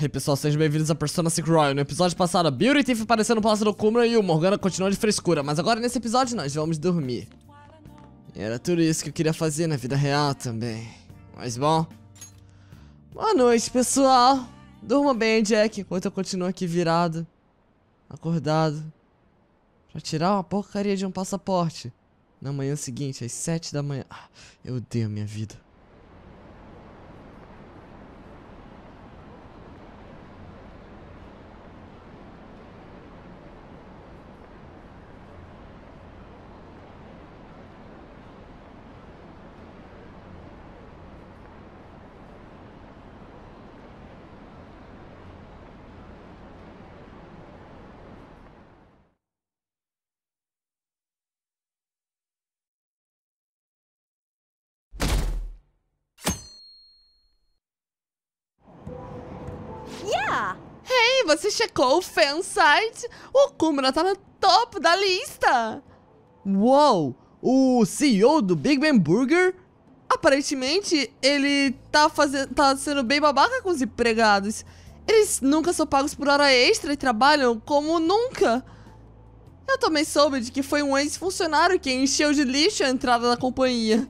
Hey pessoal, sejam bem-vindos a Persona 5 Royal. No episódio passado, a Beauty Thief apareceu no Palácio do Kumra e o Morgana continuou de frescura. Mas agora nesse episódio nós vamos dormir. E era tudo isso que eu queria fazer na vida real também. Mas bom... Boa noite, pessoal. Durma bem, Jack, enquanto eu continuo aqui virado. Acordado. Pra tirar uma porcaria de um passaporte. Na manhã seguinte, às 7 da manhã. Ah, eu odeio minha vida. Yeah! Ei, você checou o fansite? O Kumra tá no topo da lista! Uou! O CEO do Big Ben Burger? Aparentemente, ele tá, fazendo, tá sendo bem babaca com os empregados. Eles nunca são pagos por hora extra e trabalham como nunca. Eu também soube de que foi um ex-funcionário que encheu de lixo a entrada da companhia.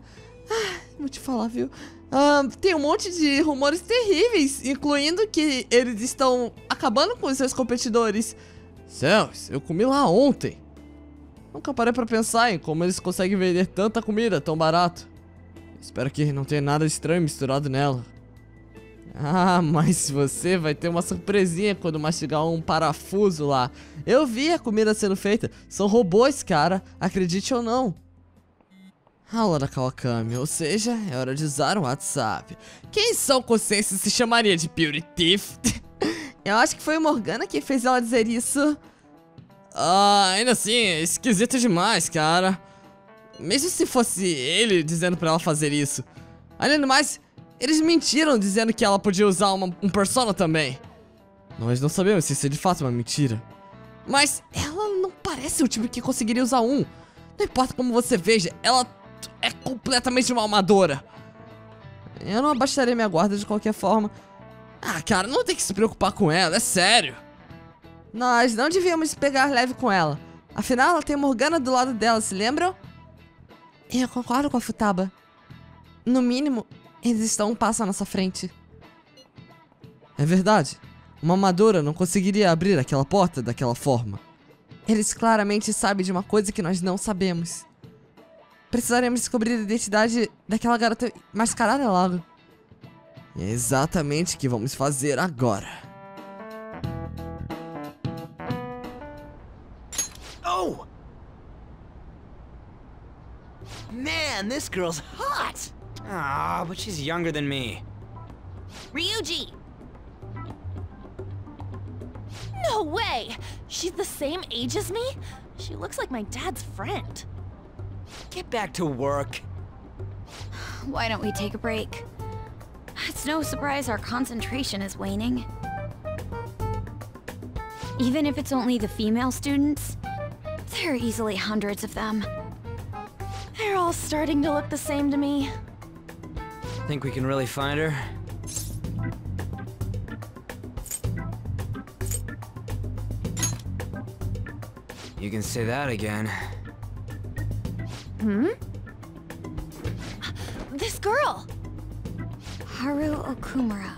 Ah, vou te falar, viu? Ah, tem um monte de rumores terríveis, incluindo que eles estão acabando com os seus competidores. Céus, eu comi lá ontem. Nunca parei pra pensar em como eles conseguem vender tanta comida tão barato. Espero que não tenha nada estranho misturado nela. Ah, mas você vai ter uma surpresinha quando mastigar um parafuso lá. Eu vi a comida sendo feita. São robôs, cara. Acredite ou não. Aula da Kawakami, ou seja, é hora de usar o WhatsApp. Quem são consciências se chamaria de Beauty Thief? Eu acho que foi Morgana que fez ela dizer isso. Ah, ainda assim, é esquisito demais, cara. Mesmo se fosse ele dizendo pra ela fazer isso. Além do mais, eles mentiram dizendo que ela podia usar uma, um persona também. Nós não sabemos se isso é de fato uma mentira. Mas ela não parece o tipo que conseguiria usar um. Não importa como você veja, ela é completamente uma amadora. Eu não abaixaria minha guarda de qualquer forma. Ah, cara, não tem que se preocupar com ela, é sério. Nós não devíamos pegar leve com ela. Afinal, ela tem Morgana do lado dela, se lembram? Eu concordo com a Futaba. No mínimo, eles estão um passo à nossa frente. É verdade. Uma amadora não conseguiria abrir aquela porta daquela forma. Eles claramente sabem de uma coisa que nós não sabemos. Precisaremos descobrir a identidade daquela garota mascarada logo. E é exatamente o que vamos fazer agora. Oh! Man, this girl's hot! Ah, but she's younger than me. Ryuji! No way! She's the same age as me? She looks like my dad's friend. Get back to work. Why don't we take a break? It's no surprise our concentration is waning. Even if it's only the female students, there are easily hundreds of them. They're all starting to look the same to me. Think we can really find her? You can say that again. Hmm? This girl! Haru Okumura.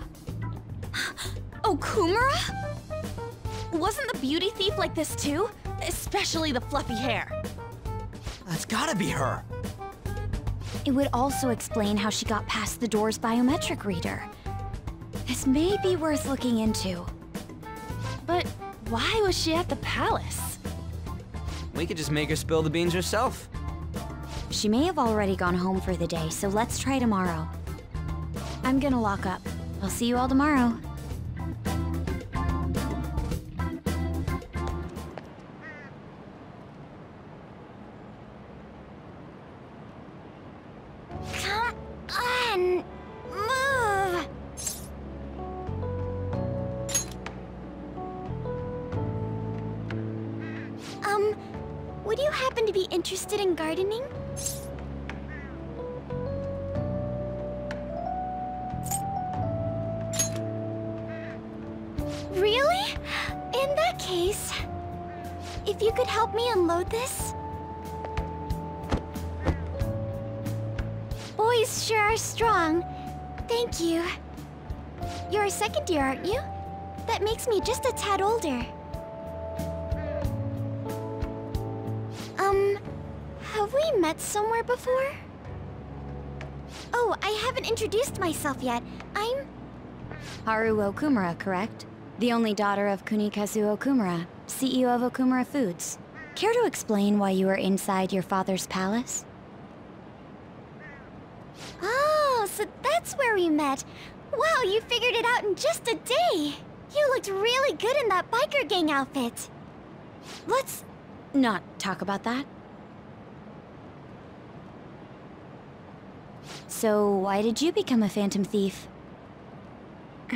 Okumura? Wasn't the beauty thief like this too? Especially the fluffy hair. That's gotta be her. It would also explain how she got past the door's biometric reader. This may be worth looking into. But why was she at the palace? We could just make her spill the beans herself. She may have already gone home for the day, so let's try tomorrow. I'm gonna lock up. I'll see you all tomorrow. Come on! Move! Um, would you happen to be interested in gardening? In that case, if you could help me unload this? Boys sure are strong. Thank you. You're a second year, aren't you? That makes me just a tad older. Met somewhere before? Oh, I haven't introduced myself yet. I'm... Haru Okumura, correct? The only daughter of Kunikazu Okumura, CEO of Okumura Foods. Care to explain why you are inside your father's palace? Oh, so that's where we met. Wow, you figured it out in just a day. You looked really good in that biker gang outfit. Let's not talk about that. So, why did you become a phantom thief?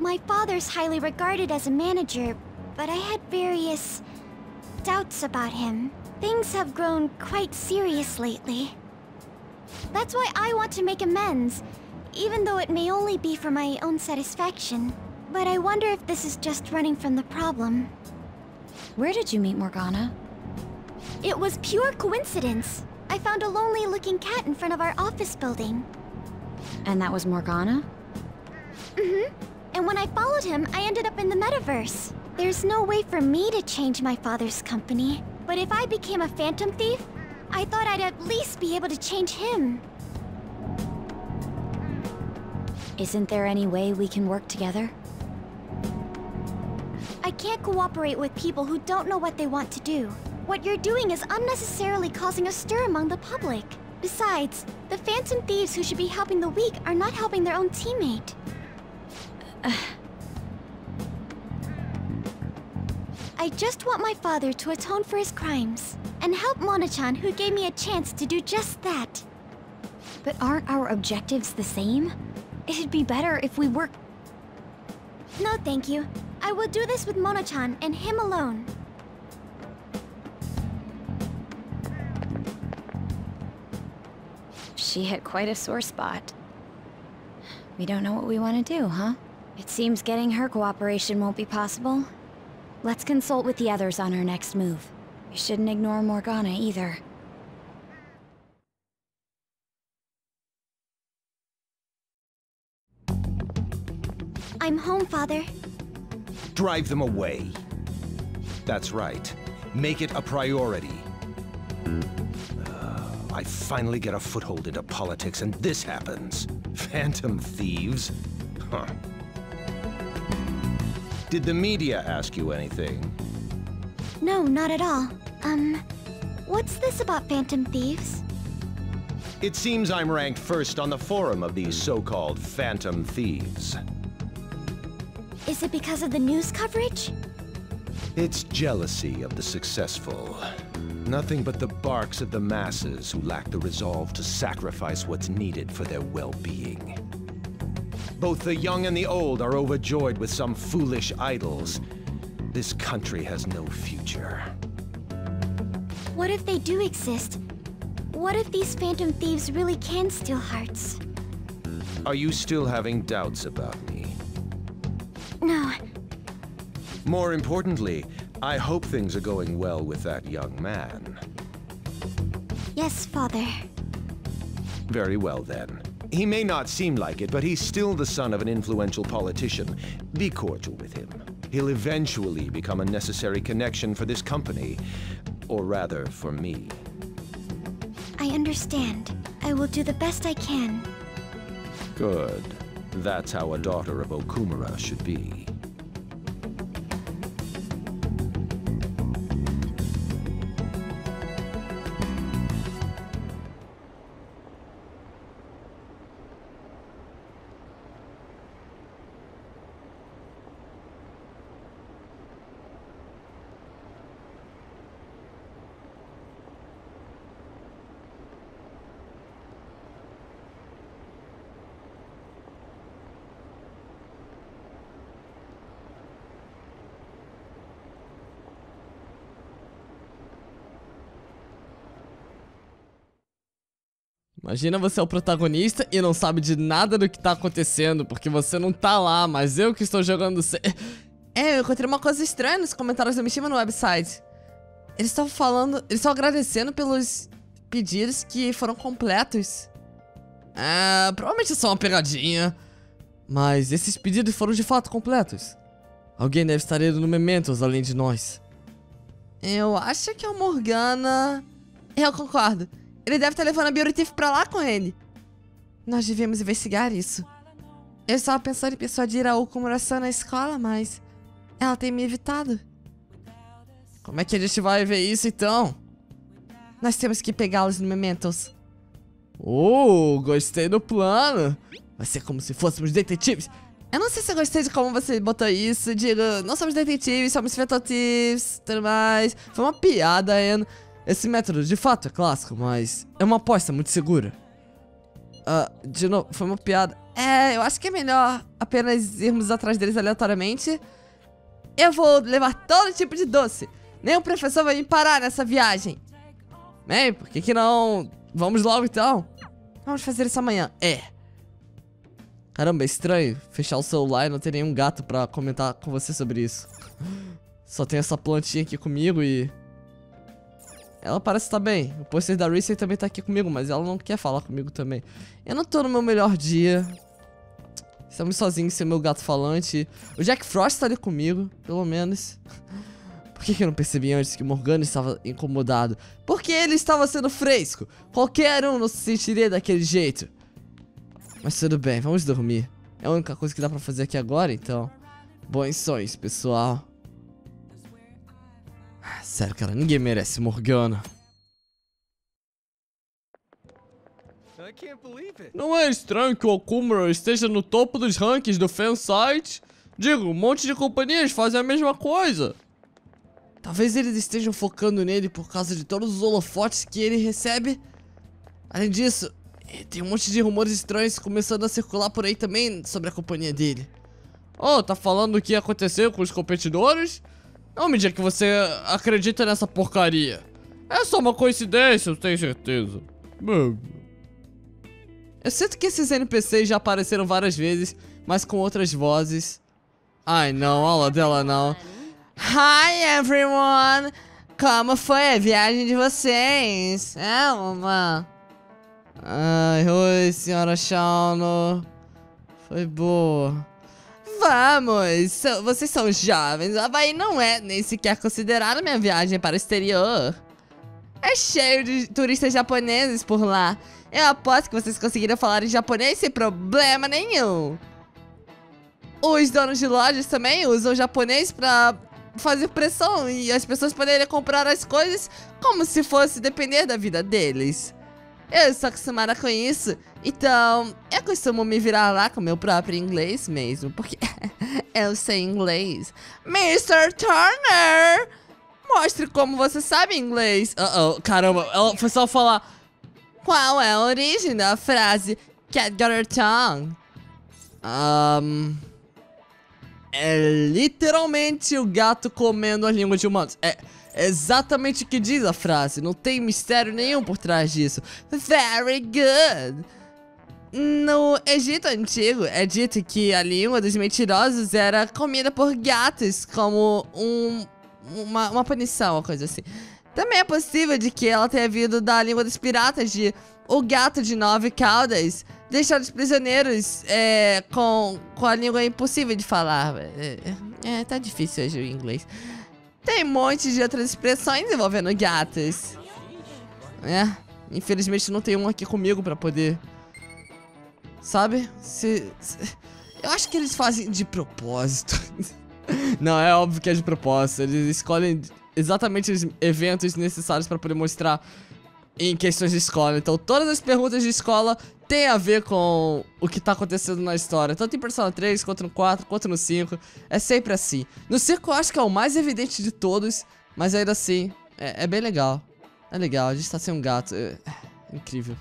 My father's highly regarded as a manager, but I had various doubts about him. Things have grown quite serious lately. That's why I want to make amends, even though it may only be for my own satisfaction. But I wonder if this is just running from the problem. Where did you meet Morgana? It was pure coincidence. I found a lonely-looking cat in front of our office building. And that was Morgana? Mm-hmm. And when I followed him, I ended up in the metaverse. There's no way for me to change my father's company. But if I became a phantom thief, I thought I'd at least be able to change him. Isn't there any way we can work together? I can't cooperate with people who don't know what they want to do. What you're doing is unnecessarily causing a stir among the public. Besides, the Phantom Thieves who should be helping the weak are not helping their own teammate. I just want my father to atone for his crimes, and help Mona-chan who gave me a chance to do just that. But aren't our objectives the same? It'd be better if we work... No, thank you. I will do this with Mona-chan and him alone. She hit quite a sore spot. We don't know what we want to do, huh? It seems getting her cooperation won't be possible. Let's consult with the others on our next move. We shouldn't ignore Morgana either. I'm home, Father. Drive them away. That's right. Make it a priority. I finally get a foothold into politics and this happens. Phantom thieves? Huh. Did the media ask you anything? No, not at all. Um, what's this about Phantom Thieves? It seems I'm ranked first on the forum of these so-called Phantom Thieves. Is it because of the news coverage? It's jealousy of the successful. Nothing but the barks of the masses who lack the resolve to sacrifice what's needed for their well-being. Both the young and the old are overjoyed with some foolish idols. This country has no future. What if they do exist? What if these Phantom Thieves really can steal hearts? Are you still having doubts about me? No, More importantly, I hope things are going well with that young man. yes, Father. Very well then. He may not seem like it, but he's still the son of an influential politician. Be cordial with him. He'll eventually become a necessary connection for this company. Or rather, for me. I understand. I will do the best I can. Good. That's how a daughter of Okumura should be. Imagina você é o protagonista e não sabe de nada do que tá acontecendo, porque você não tá lá, mas eu que estou jogando... Se... É, eu encontrei uma coisa estranha nos comentários do Mishima no website. Eles estavam falando... Eles estão agradecendo pelos pedidos que foram completos. É, provavelmente é só uma pegadinha. Mas esses pedidos foram de fato completos. Alguém deve estar indo no Mementos além de nós. Eu acho que é o Morgana... Eu concordo. Ele deve estar levando a Beauty pra lá com ele. Nós devemos investigar isso. Eu estava pensando em persuadir a Okumura-san na escola, mas... Ela tem me evitado. Como é que a gente vai ver isso, então? Nós temos que pegá-los no Mementos. Oh, gostei do plano. Vai ser como se fôssemos detetives. Eu não sei se eu gostei de como você botou isso. Digo, não somos detetives, somos detetives, tudo mais. Foi uma piada, Anne. Esse método, de fato, é clássico, mas é uma aposta muito segura. Uh, de novo, foi uma piada. É, eu acho que é melhor apenas irmos atrás deles aleatoriamente. Eu vou levar todo tipo de doce. Nenhum professor vai me parar nessa viagem. Bem, por que que não... Vamos logo então. Vamos fazer isso amanhã. É. Caramba, é estranho fechar o celular e não ter nenhum gato pra comentar com você sobre isso. Só tem essa plantinha aqui comigo e... Ela parece estar bem. O pôster da Reese também tá aqui comigo, mas ela não quer falar comigo também. Eu não tô no meu melhor dia. Estamos sozinhos sem meu gato falante. O Jack Frost tá ali comigo, pelo menos. Por que, que eu não percebi antes que o Morgana estava incomodado? Porque ele estava sendo fresco. Qualquer um não se sentiria daquele jeito. Mas tudo bem, vamos dormir. É a única coisa que dá pra fazer aqui agora, então. Bons sonhos, pessoal. Sério, cara, ninguém merece Morgana. Não é estranho que o Okumura esteja no topo dos rankings do fansite? Digo, um monte de companhias fazem a mesma coisa. Talvez eles estejam focando nele por causa de todos os holofotes que ele recebe. Além disso, eh, tem um monte de rumores estranhos começando a circular por aí também sobre a companhia dele. Oh, tá falando o que aconteceu com os competidores? Não me diga que você acredita nessa porcaria. É só uma coincidência, eu tenho certeza. Eu sinto que esses NPCs já apareceram várias vezes, mas com outras vozes. Ai não, aula dela não. Hi everyone! Como foi a viagem de vocês? É uma... Ai, oi senhora Shauno. Foi boa. Vamos! vocês são jovens. Havaí não é nem sequer considerado minha viagem para o exterior. É cheio de turistas japoneses por lá. Eu aposto que vocês conseguiram falar em japonês sem problema nenhum. Os donos de lojas também usam japonês para fazer pressão e as pessoas poderem comprar as coisas como se fosse depender da vida deles. Eu estou acostumada com isso, então eu costumo me virar lá com meu próprio inglês mesmo, porque eu sei inglês. Mr. Turner! Mostre como você sabe inglês. Uh oh, caramba, ela foi só falar. Qual é a origem da frase Cat got her tongue? Um, é literalmente o gato comendo a língua de humanos. É exatamente o que diz a frase. Não tem mistério nenhum por trás disso. Very good. No Egito Antigo, é dito que a língua dos mentirosos era comida por gatos como um, uma, uma punição, uma coisa assim. Também é possível de que ela tenha vindo da língua dos piratas de O Gato de Nove Caudas, deixar os prisioneiros é, com, com a língua impossível de falar. É, é, tá difícil hoje o inglês. Tem um monte de outras expressões envolvendo gatos. É, infelizmente não tem um aqui comigo pra poder... Sabe? Se, se, eu acho que eles fazem de propósito. não, é óbvio que é de propósito. Eles escolhem exatamente os eventos necessários pra poder mostrar em questões de escola. Então, todas as perguntas de escola têm a ver com o que tá acontecendo na história. Tanto em Persona 3, quanto no 4, quanto no 5. É sempre assim. No 5 eu acho que é o mais evidente de todos, mas ainda assim, é, é bem legal. É legal, a gente tá sem um gato. É, é incrível.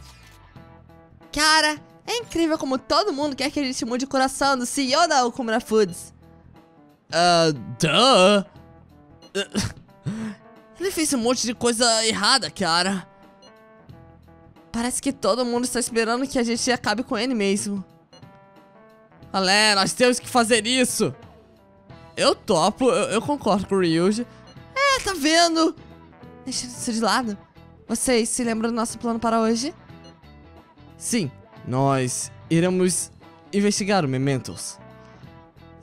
Cara, é incrível como todo mundo quer que a gente mude o coração do CEO da Okumura Foods. Uh, duh. Uh, ele fez um monte de coisa errada, cara. Parece que todo mundo está esperando que a gente acabe com ele mesmo. Galera, nós temos que fazer isso. Eu topo, eu, eu concordo com o Ryuji. É, tá vendo? Deixa isso de lado. Vocês se lembram do nosso plano para hoje? Sim, nós iremos investigar o Mementos.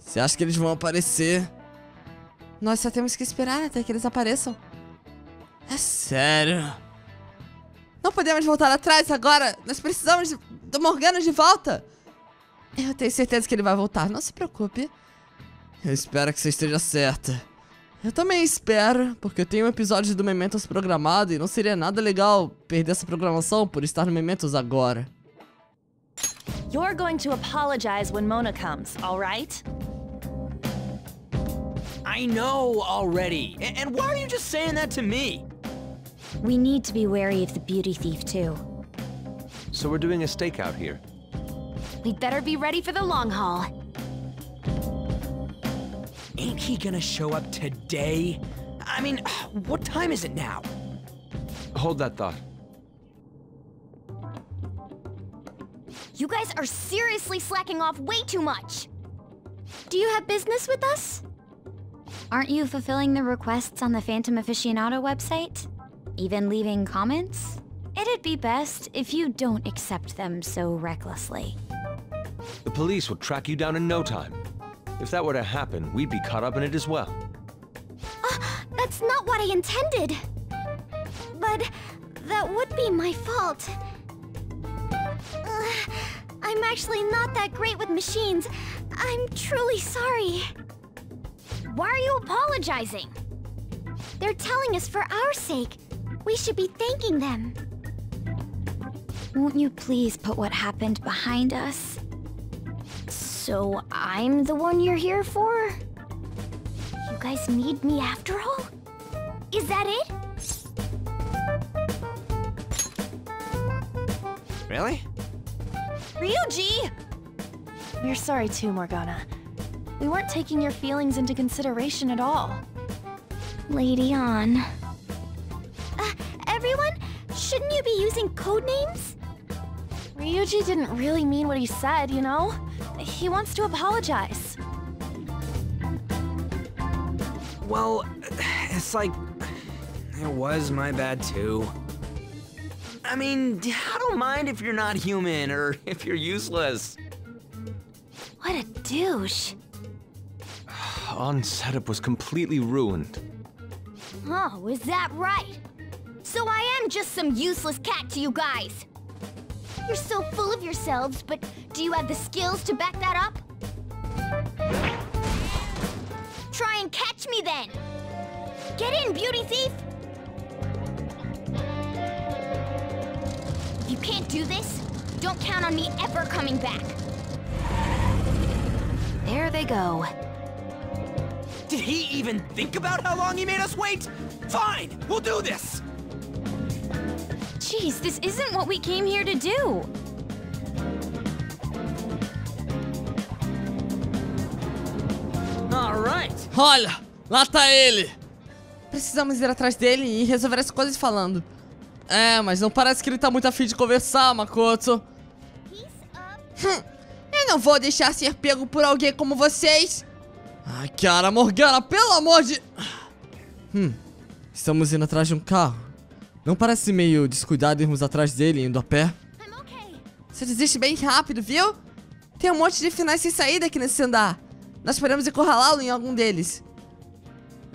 Você acha que eles vão aparecer? Nós só temos que esperar até que eles apareçam. É sério? Não podemos voltar atrás agora. Nós precisamos do Morgana de volta. Eu tenho certeza que ele vai voltar. Não se preocupe. Eu espero que você esteja certa. Eu também espero, porque eu tenho um episódio do Mementos programado e não seria nada legal perder essa programação por estar no Mementos agora. You're going to apologize when Mona comes, alright? I know already. And why are you just saying that to me? We need to be wary of the beauty thief, too. So we're doing a stakeout here. We'd better be ready for the long haul. Ain't he gonna show up today? I mean, what time is it now? Hold that thought. You guys are seriously slacking off way too much. Do you have business with us? Aren't you fulfilling the requests on the Phantom Aficionado website? Even leaving comments? It'd be best if you don't accept them so recklessly. The police will track you down in no time. If that were to happen, we'd be caught up in it as well. Uh, that's not what I intended. But that would be my fault. Ugh, I'm actually not that great with machines. I'm truly sorry. Why are you apologizing? They're telling us for our sake. We should be thanking them. Won't you please put what happened behind us? So I'm the one you're here for? You guys need me after all? Is that it? Really? Ryuji! We're sorry too, Morgana. We weren't taking your feelings into consideration at all. Lady on. Everyone, shouldn't you be using code names? Ryuji didn't really mean what he said, you know? He wants to apologize. Well, it's like. It was my bad too. I mean, I don't mind if you're not human or if you're useless. What a douche. On setup was completely ruined. Oh, is that right? So I am just some useless cat to you guys. You're so full of yourselves, but do you have the skills to back that up? Try and catch me then. Get in, beauty thief. If you can't do this, don't count on me ever coming back. There they go. Did he even think about how long he made us wait? Fine, we'll do this! Jeez, this isn't what we came here to do. Alright. Olha, lá tá ele. Precisamos ir atrás dele e resolver as coisas falando. É, mas não parece que ele tá muito afim de conversar, Makoto. Hum, eu não vou deixar ser pego por alguém como vocês. Ai, cara, Morgana, pelo amor de... Hum, estamos indo atrás de um carro. Não parece meio descuidado irmos atrás dele indo a pé? Você desiste bem rápido, viu? Tem um monte de finais sem saída aqui nesse andar. Nós podemos encurralá-lo em algum deles.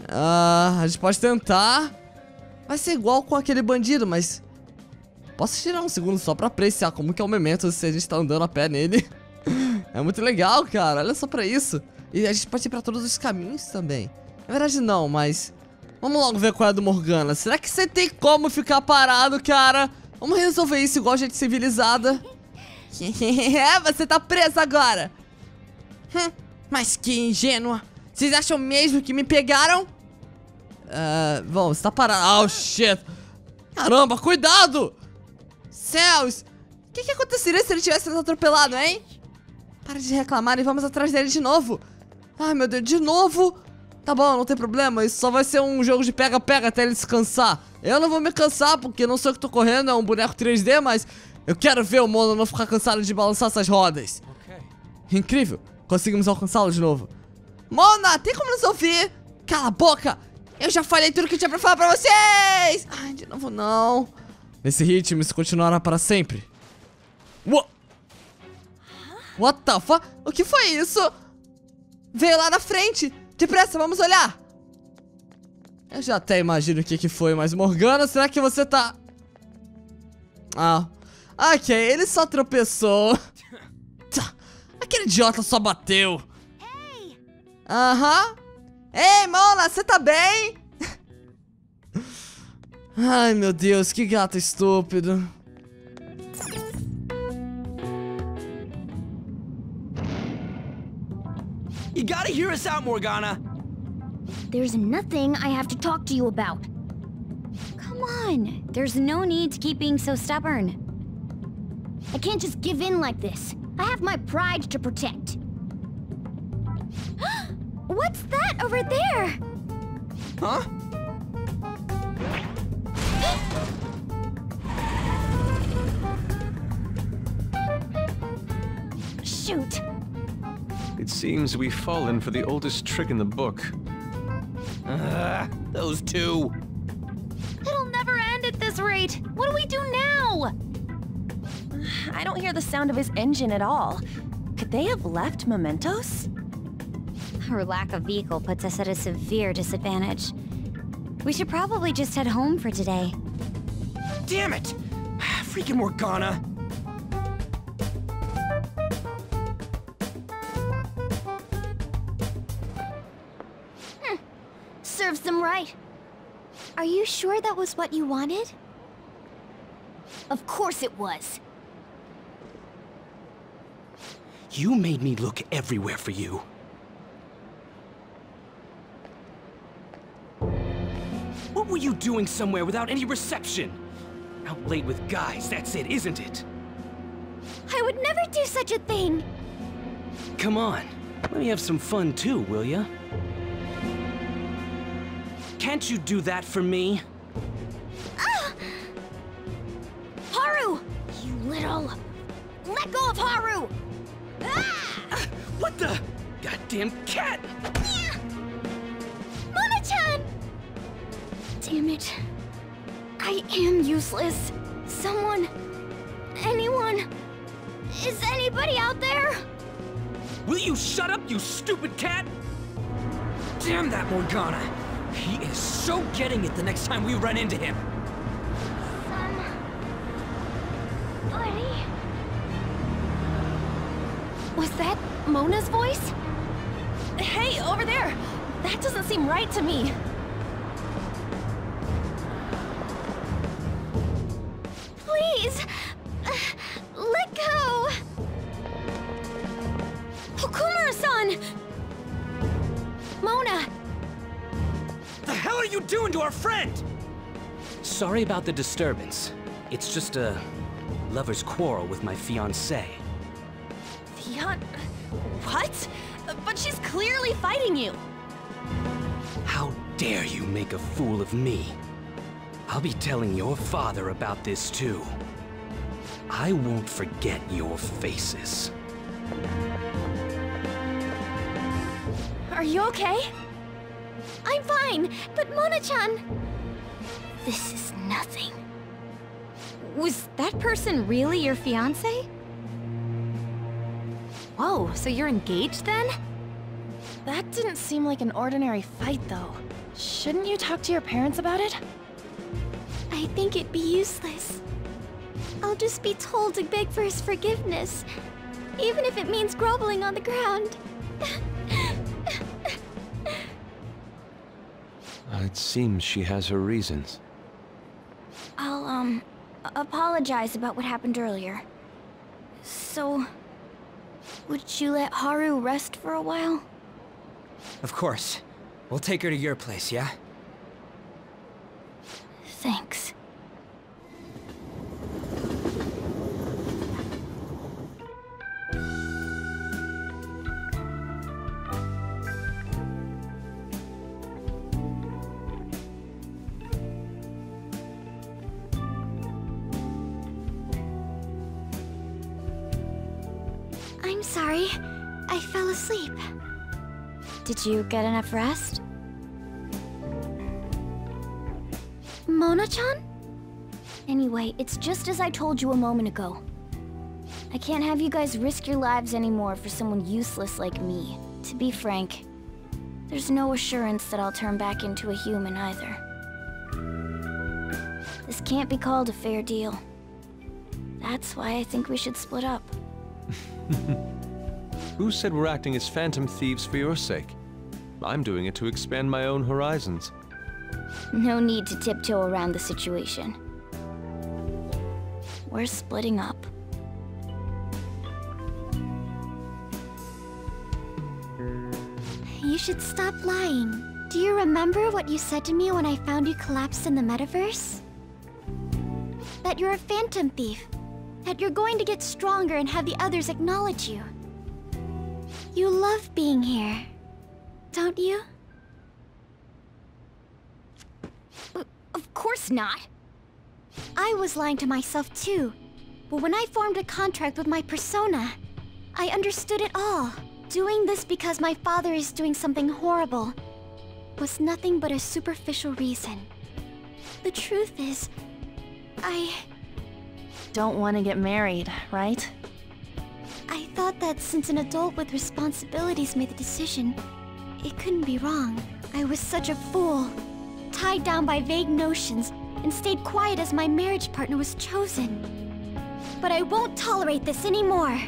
Ah, a gente pode tentar. Vai ser igual com aquele bandido, mas... Posso tirar um segundo só pra apreciar como que é o momento se a gente tá andando a pé nele. é muito legal, cara. Olha só pra isso. E a gente pode ir pra todos os caminhos também. Na verdade não, mas... Vamos logo ver qual é a do Morgana. Será que você tem como ficar parado, cara? Vamos resolver isso igual gente civilizada. É, você tá presa agora. Hum, mas que ingênua. Vocês acham mesmo que me pegaram? Ah, bom, você tá parado. Oh, shit. Caramba, cuidado! Céus! O que, que aconteceria se ele tivesse nos atropelado, hein? Para de reclamar e vamos atrás dele de novo. Ai, meu Deus, de novo? Tá bom, não tem problema. Isso só vai ser um jogo de pega-pega até ele descansar. Eu não vou me cansar, porque não sei o que tô correndo, é um boneco 3D, mas eu quero ver o Mono não ficar cansado de balançar essas rodas. Incrível, conseguimos alcançá-lo de novo. Mona, tem como nos ouvir? Cala a boca! Eu já falei tudo que tinha pra falar pra vocês! Ai, de novo não. Nesse ritmo, isso continuará para sempre. What? What the fuck? O que foi isso? Veio lá na frente! Depressa, vamos olhar! Eu já até imagino o que que foi, mas Morgana, será que você tá... Ah, ok, ele só tropeçou. Aquele idiota só bateu. Aham. Ei, Mona, você tá bem? Ai, meu Deus, que gato estúpido. You gotta hear us out, Morgana. There's nothing I have to talk to you about. Come on, there's no need to keep being so stubborn. I can't just give in like this. I have my pride to protect. What's that over there? Huh? Shoot. It seems we've fallen for the oldest trick in the book. Ugh, those two. It'll never end at this rate. What do we do now? I don't hear the sound of his engine at all. Could they have left mementos? Our lack of vehicle puts us at a severe disadvantage. We should probably just head home for today. Damn it! Freaking Morgana. Serves them right. Are you sure that was what you wanted? Of course it was. You made me look everywhere for you. What were you doing somewhere without any reception? Out late with guys, that's it, isn't it? I would never do such a thing. Come on, let me have some fun too, will ya? Can't you do that for me? Haru! You little... Let go of Haru! Ah! What the? Goddamn cat! Mona-chan! Damn it. I am useless. Someone... Anyone... Is anybody out there? Will you shut up, you stupid cat? Damn that Morgana! He is so getting it the next time we run into him. Buddy... Was that Mona's voice? Hey, over there! That doesn't seem right to me. Are you doing to our friend? Sorry about the disturbance. It's just a lover's quarrel with my fiancée. Fion... What? But she's clearly fighting you. How dare you make a fool of me? I'll be telling your father about this too. I won't forget your faces. Are you okay? I'm fine, but Mona-chan... This is nothing. Was that person really your fiance? Whoa, so you're engaged then? That didn't seem like an ordinary fight, though. Shouldn't you talk to your parents about it? I think it'd be useless. I'll just be told to beg for his forgiveness, even if it means groveling on the ground. It seems she has her reasons. I'll, um, apologize about what happened earlier. So, would you let Haru rest for a while? Of course. We'll take her to your place, yeah? Thanks. Asleep. Did you get enough rest? Mona-chan? Anyway, it's just as I told you a moment ago. I can't have you guys risk your lives anymore for someone useless like me. To be frank, there's no assurance that I'll turn back into a human either. This can't be called a fair deal. That's why I think we should split up. Who said we're acting as phantom thieves for your sake? I'm doing it to expand my own horizons. No need to tiptoe around the situation. We're splitting up. You should stop lying. Do you remember what you said to me when I found you collapsed in the metaverse? That you're a phantom thief. That you're going to get stronger and have the others acknowledge you. You love being here, don't you? Of course not. I was lying to myself too. But when I formed a contract with my persona, I understood it all. Doing this because my father is doing something horrible was nothing but a superficial reason. The truth is, I... Don't want to get married, right? I thought that since an adult with responsibilities made the decision, it couldn't be wrong. I was such a fool. Tied down by vague notions, and stayed quiet as my marriage partner was chosen. But I won't tolerate this anymore.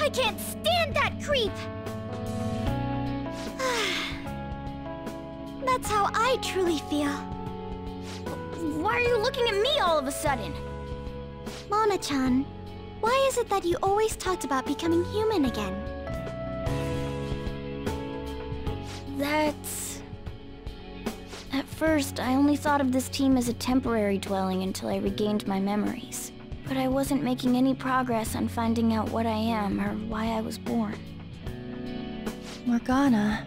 I can't stand that creep! That's how I truly feel. Why are you looking at me all of a sudden? Mona-chan, why is it that you always talked about becoming human again? That's... At first, I only thought of this team as a temporary dwelling until I regained my memories. But I wasn't making any progress on finding out what I am or why I was born. Morgana.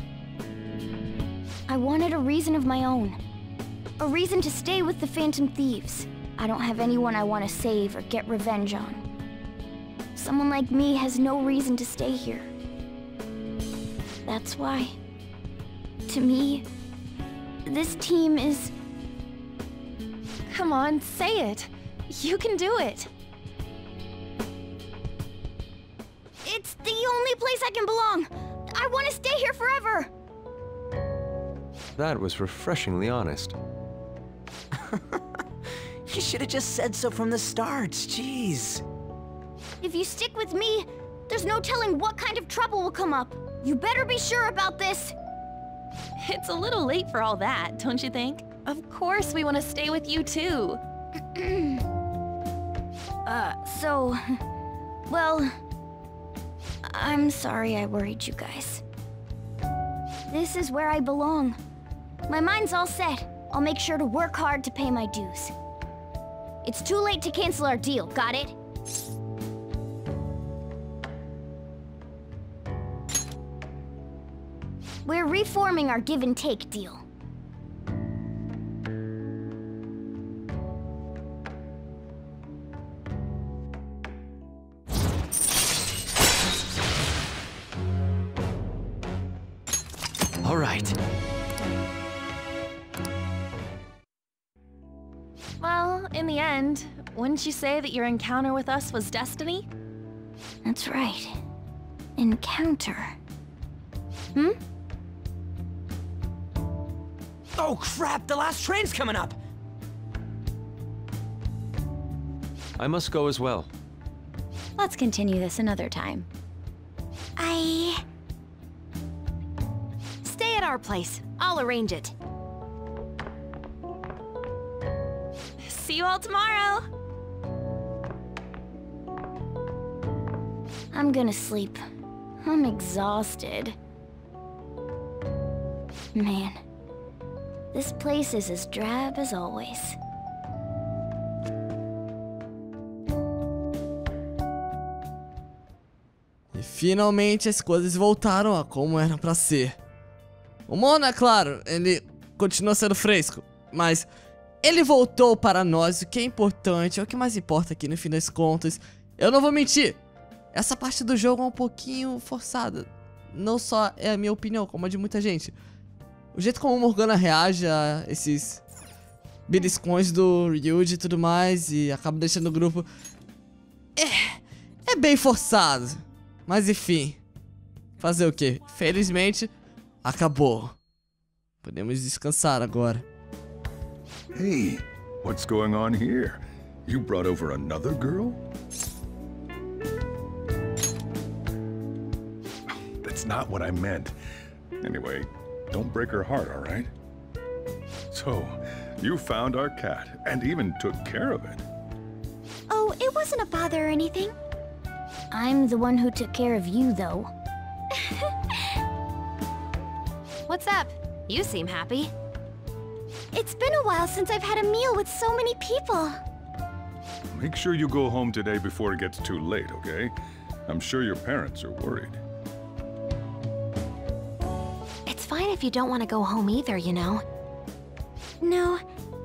I wanted a reason of my own. A reason to stay with the Phantom Thieves. I don't have anyone I want to save or get revenge on. Someone like me has no reason to stay here. That's why. To me, this team is... Come on, say it. You can do it. It's the only place I can belong. I want to stay here forever. That was refreshingly honest. You should have just said so from the start, jeez. If you stick with me, there's no telling what kind of trouble will come up. You better be sure about this. It's a little late for all that, don't you think? Of course we want to stay with you too. Uh, so... Well... I'm sorry I worried you guys. This is where I belong. My mind's all set. I'll make sure to work hard to pay my dues. It's too late to cancel our deal, got it? We're reforming our give and take deal. All right. Well, in the end, wouldn't you say that your encounter with us was destiny? That's right. Encounter. Hmm? Oh crap, the last train's coming up! I must go as well. Let's continue this another time. I... Stay at our place. I'll arrange it. See you all tomorrow. I'm gonna sleep. I'm exhausted. Man, this place is as drab as always. E finalmente as coisas voltaram a como eram pra ser. O Mona, claro, ele continua sendo fresco, mas ele voltou para nós, o que é importante, é o que mais importa aqui no fim das contas. Eu não vou mentir, essa parte do jogo é um pouquinho forçada. Não só é a minha opinião, como a de muita gente. O jeito como Morgana reage a esses beliscões do Ryuji e tudo mais e acaba deixando o grupo. É. É bem forçado. Mas enfim. Fazer o quê? Felizmente, acabou. Podemos descansar agora. Hey, what's going on here? You brought over another girl? That's not what I meant. Anyway, don't break her heart, all right? So, you found our cat and even took care of it. Oh, it wasn't a bother or anything. I'm the one who took care of you, though. What's up? You seem happy. It's been a while since I've had a meal with so many people. Make sure you go home today before it gets too late, okay? I'm sure your parents are worried. If you don't want to go home either, you know. No,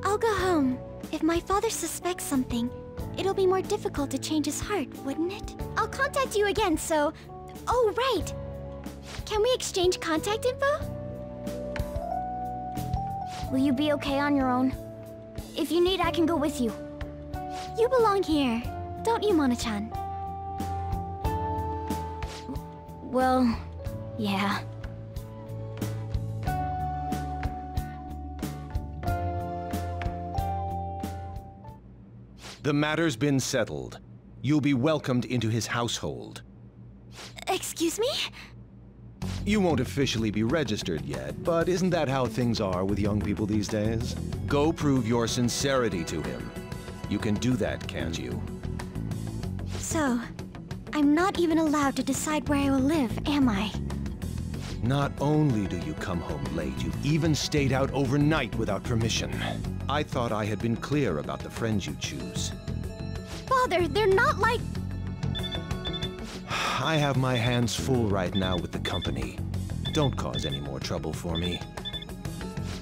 I'll go home. If my father suspects something, it'll be more difficult to change his heart, wouldn't it? I'll contact you again, so... Oh, right! Can we exchange contact info? Will you be okay on your own? If you need, I can go with you. You belong here, don't you, Mona-chan? Well, yeah. The matter's been settled. You'll be welcomed into his household. Excuse me? You won't officially be registered yet, but isn't that how things are with young people these days? Go prove your sincerity to him. You can do that, can't you? So, I'm not even allowed to decide where I will live, am I? Not only do you come home late, you've even stayed out overnight without permission. I thought I had been clear about the friends you choose. Father, they're not like... I have my hands full right now with the company. Don't cause any more trouble for me.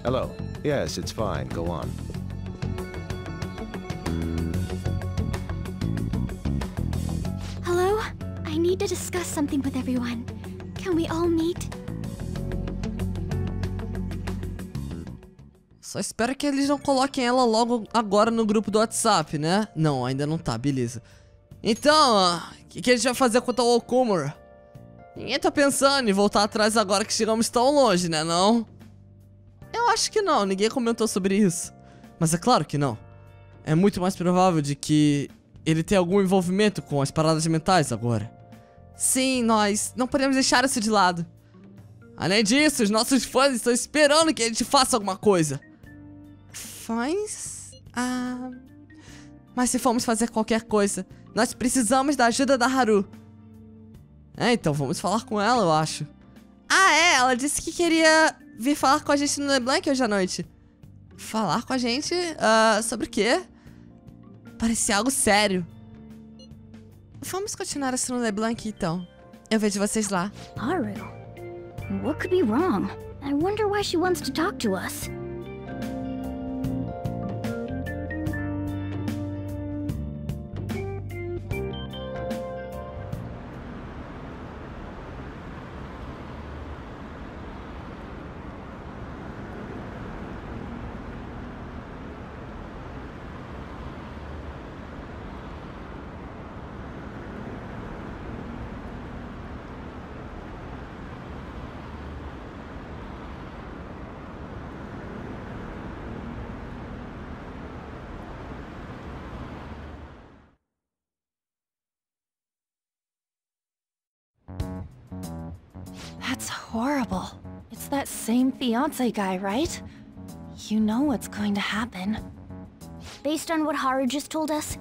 Hello. Yes, it's fine. Go on. Hello? I need to discuss something with everyone. Can we all meet? Só espero que eles não coloquem ela logo agora no grupo do WhatsApp, né? Não, ainda não tá, beleza. Então, o que, que a gente vai fazer contra o Okumura? Ninguém tá pensando em voltar atrás agora que chegamos tão longe, né não? Eu acho que não, ninguém comentou sobre isso. Mas é claro que não. É muito mais provável de que ele tenha algum envolvimento com as paradas mentais agora. Sim, nós não podemos deixar isso de lado. Além disso, os nossos fãs estão esperando que a gente faça alguma coisa. Fãs? Ah. Mas se formos fazer qualquer coisa, nós precisamos da ajuda da Haru. É, então vamos falar com ela, eu acho. Ah, é, ela disse que queria vir falar com a gente no LeBlanc hoje à noite. Falar com a gente? ah, sobre o quê? Parecia algo sério. Vamos continuar assim no LeBlanc então. Eu vejo vocês lá. Haru. What could be wrong? I wonder why she wants to talk to us. Same fiance guy, right? You know what's going to happen. Based on what Haru just told us,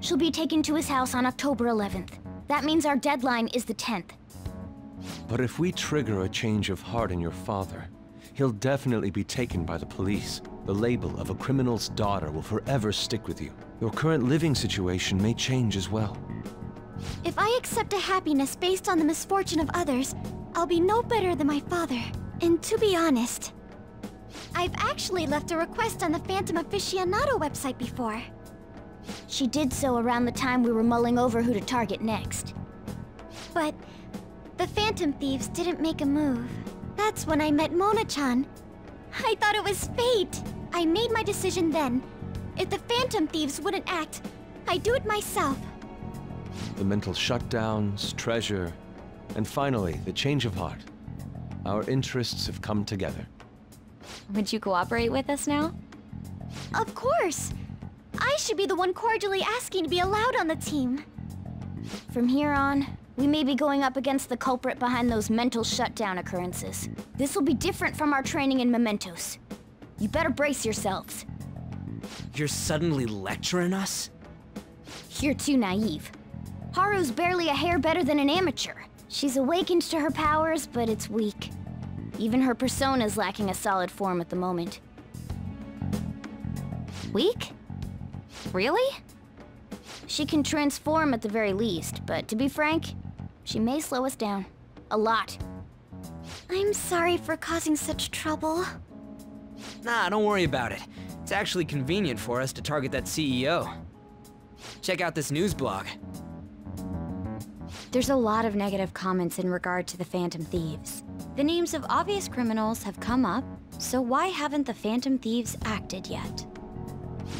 she'll be taken to his house on October 11th. That means our deadline is the 10th. But if we trigger a change of heart in your father, he'll definitely be taken by the police. The label of a criminal's daughter will forever stick with you. Your current living situation may change as well. If I accept a happiness based on the misfortune of others, I'll be no better than my father. And to be honest, I've actually left a request on the Phantom Aficionado website before. She did so around the time we were mulling over who to target next. But the Phantom Thieves didn't make a move. That's when I met Mona-chan. I thought it was fate. I made my decision then. If the Phantom Thieves wouldn't act, I'd do it myself. The mental shutdowns, treasure, and finally, the change of heart. Our interests have come together. Would you cooperate with us now? Of course. I should be the one cordially asking to be allowed on the team. From here on, we may be going up against the culprit behind those mental shutdown occurrences. This will be different from our training in Mementos. You better brace yourselves. You're suddenly lecturing us? You're too naive. Haru's barely a hair better than an amateur. She's awakened to her powers, but it's weak. Even her persona's lacking a solid form at the moment. Weak? Really? She can transform at the very least, but to be frank, she may slow us down. A lot. I'm sorry for causing such trouble. Nah, don't worry about it. It's actually convenient for us to target that CEO. Check out this news blog. There's a lot of negative comments in regard to the Phantom Thieves. The names of obvious criminals have come up, so why haven't the Phantom Thieves acted yet?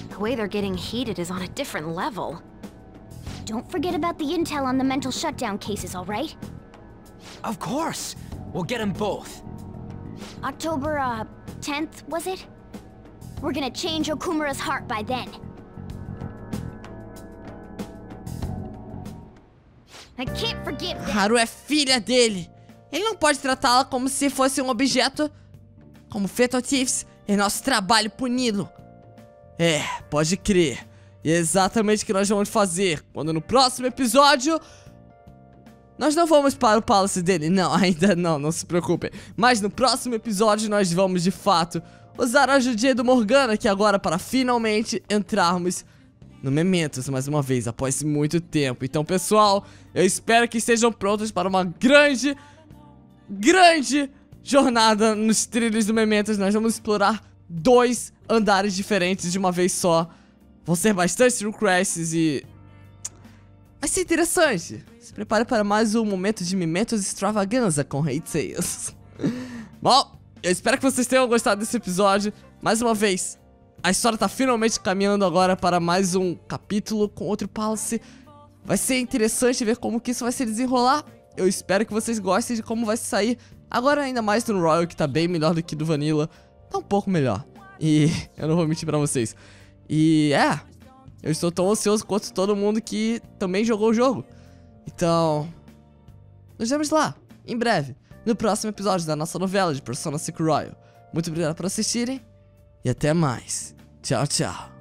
The way they're getting heated is on a different level. Don't forget about the intel on the mental shutdown cases, all right? Of course! We'll get them both. October, uh, 10th, was it? We're gonna change Okumura's heart by then. Haru é filha dele. Ele não pode tratá-la como se fosse um objeto. Como Fatal Thieves, é nosso trabalho puni-lo. É, pode crer. E é exatamente o que nós vamos fazer. Quando no próximo episódio... Nós não vamos para o Palace dele, não, ainda não, não se preocupem. Mas no próximo episódio nós vamos, de fato, usar a ajuda do Morgana aqui agora para finalmente entrarmos no Mementos mais uma vez, após muito tempo. Então, pessoal, eu espero que estejam prontos para uma grande, grande jornada nos trilhos do Mementos. Nós vamos explorar dois andares diferentes de uma vez só. Vão ser bastante Crashes e... Vai ser interessante. Se prepare para mais um momento de Mementos Extravaganza com Hate Tales. Bom, eu espero que vocês tenham gostado desse episódio. Mais uma vez, a história tá finalmente caminhando agora para mais um capítulo com outro Palace. Vai ser interessante ver como que isso vai se desenrolar. Eu espero que vocês gostem de como vai sair. Agora ainda mais do Royal, que tá bem melhor do que do Vanilla. Tá um pouco melhor. E eu não vou mentir pra vocês. E é, eu estou tão ansioso quanto todo mundo que também jogou o jogo. Então, nos vemos lá, em breve, no próximo episódio da nossa novela de Persona 5 Royal. Muito obrigado por assistirem e até mais. Tchau, tchau.